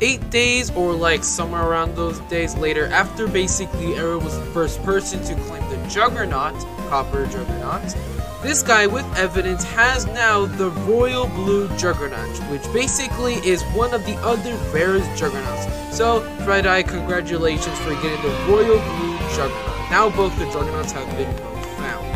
eight days or like somewhere around those days later, after basically Arrow was the first person to claim the Juggernaut, Copper Juggernaut, this guy with evidence has now the Royal Blue Juggernaut, which basically is one of the other rarest Juggernauts. So, Fred Eye, congratulations for getting the Royal Blue Juggernaut. Now both the Juggernauts have been found.